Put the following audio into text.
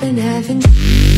been having